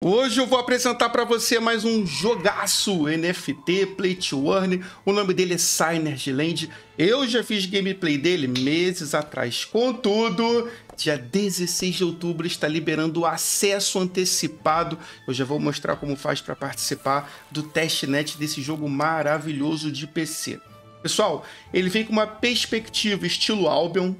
Hoje eu vou apresentar para você mais um jogaço NFT Play to Earn. O nome dele é Synergy Land. Eu já fiz gameplay dele meses atrás. Contudo, dia 16 de outubro está liberando o acesso antecipado. Eu já vou mostrar como faz para participar do testnet desse jogo maravilhoso de PC. Pessoal, ele vem com uma perspectiva estilo Albion,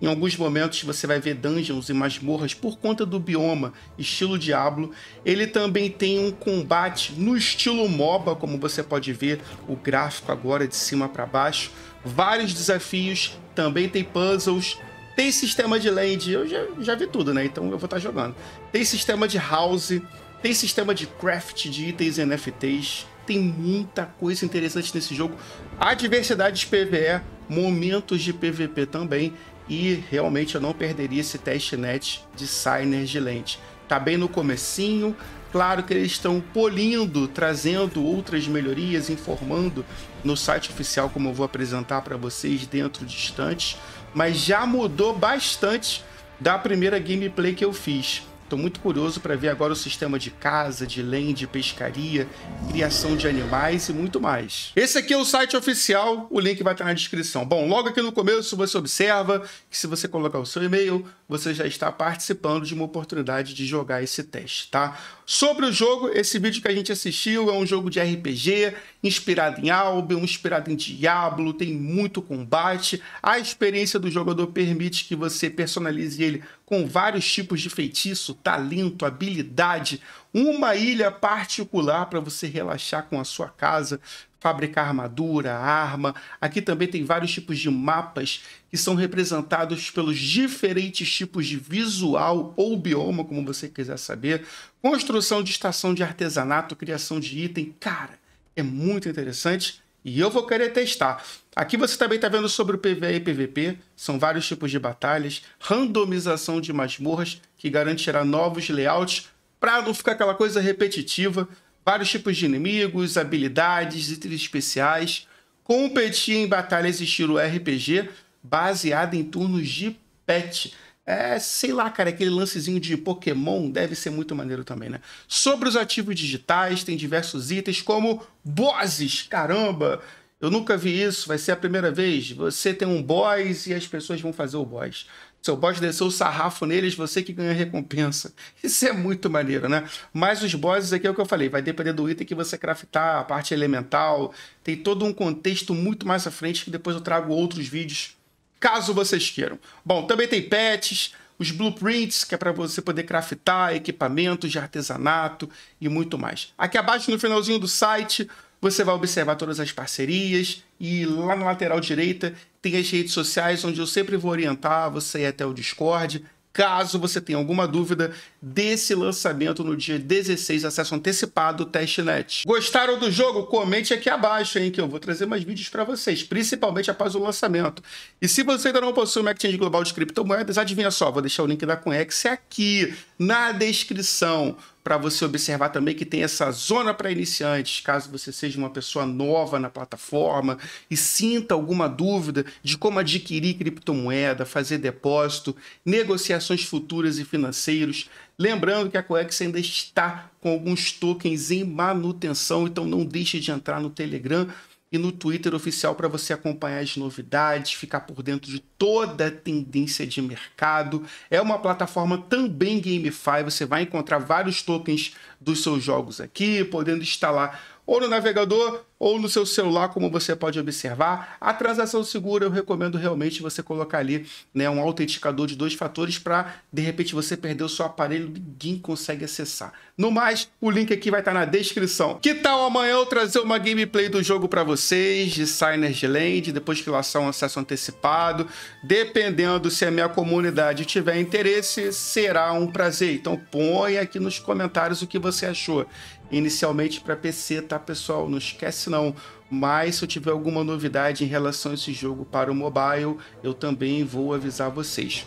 em alguns momentos você vai ver dungeons e masmorras por conta do bioma, estilo Diablo. Ele também tem um combate no estilo MOBA, como você pode ver o gráfico agora de cima para baixo. Vários desafios, também tem puzzles, tem sistema de land, eu já, já vi tudo, né? Então eu vou estar tá jogando. Tem sistema de house, tem sistema de craft de itens e NFTs, tem muita coisa interessante nesse jogo. Há diversidade de PvE, momentos de PvP também e realmente eu não perderia esse testnet de Signer de lente. Tá bem no comecinho, claro que eles estão polindo, trazendo outras melhorias, informando no site oficial como eu vou apresentar para vocês dentro de instantes, mas já mudou bastante da primeira gameplay que eu fiz. Estou muito curioso para ver agora o sistema de casa, de land, pescaria, criação de animais e muito mais. Esse aqui é o site oficial, o link vai estar na descrição. Bom, logo aqui no começo você observa que se você colocar o seu e-mail, você já está participando de uma oportunidade de jogar esse teste, tá? Sobre o jogo, esse vídeo que a gente assistiu é um jogo de RPG inspirado em Albion, inspirado em Diablo, tem muito combate. A experiência do jogador permite que você personalize ele com vários tipos de feitiço, talento, habilidade, uma ilha particular para você relaxar com a sua casa, fabricar armadura, arma. Aqui também tem vários tipos de mapas que são representados pelos diferentes tipos de visual ou bioma, como você quiser saber. Construção de estação de artesanato, criação de item. Cara, é muito interessante e eu vou querer testar. Aqui você também está vendo sobre o PvE e PvP, são vários tipos de batalhas, randomização de masmorras, que garantirá novos layouts, para não ficar aquela coisa repetitiva, vários tipos de inimigos, habilidades, itens especiais, competir em batalhas estilo RPG, baseada em turnos de pet. É, sei lá, cara, aquele lancezinho de Pokémon deve ser muito maneiro também, né? Sobre os ativos digitais, tem diversos itens como bosses. Caramba, eu nunca vi isso, vai ser a primeira vez. Você tem um boss e as pessoas vão fazer o boss. Seu boss desceu o sarrafo neles, você que ganha recompensa. Isso é muito maneiro, né? Mas os bosses aqui é o que eu falei, vai depender do item que você craftar, a parte elemental. Tem todo um contexto muito mais à frente que depois eu trago outros vídeos caso vocês queiram. Bom, também tem pets, os blueprints, que é para você poder craftar equipamentos de artesanato e muito mais. Aqui abaixo no finalzinho do site, você vai observar todas as parcerias e lá na lateral direita tem as redes sociais onde eu sempre vou orientar você até o Discord, caso você tenha alguma dúvida desse lançamento no dia 16, acesso antecipado testnet. Gostaram do jogo? Comente aqui abaixo, hein, que eu vou trazer mais vídeos para vocês, principalmente após o lançamento. E se você ainda não possui uma exchange global de criptomoedas, adivinha só, vou deixar o link da Conex aqui na descrição para você observar também que tem essa zona para iniciantes, caso você seja uma pessoa nova na plataforma e sinta alguma dúvida de como adquirir criptomoeda, fazer depósito, negociações futuras e financeiros. Lembrando que a Coex ainda está com alguns tokens em manutenção, então não deixe de entrar no Telegram e no Twitter oficial para você acompanhar as novidades, ficar por dentro de toda a tendência de mercado. É uma plataforma também GameFi, você vai encontrar vários tokens dos seus jogos aqui, podendo instalar ou no navegador ou no seu celular, como você pode observar. A transação segura, eu recomendo realmente você colocar ali né, um autenticador de dois fatores para, de repente, você perder o seu aparelho, ninguém consegue acessar. No mais, o link aqui vai estar na descrição. Que tal amanhã eu trazer uma gameplay do jogo para vocês, de Signers Land, depois que lançar um acesso antecipado. Dependendo se a minha comunidade tiver interesse, será um prazer. Então põe aqui nos comentários o que você achou inicialmente para PC, tá, pessoal? Não esquece não. Mas se eu tiver alguma novidade em relação a esse jogo para o mobile, eu também vou avisar vocês.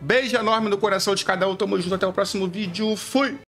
Beijo enorme no coração de cada um. Tamo junto até o próximo vídeo. Fui!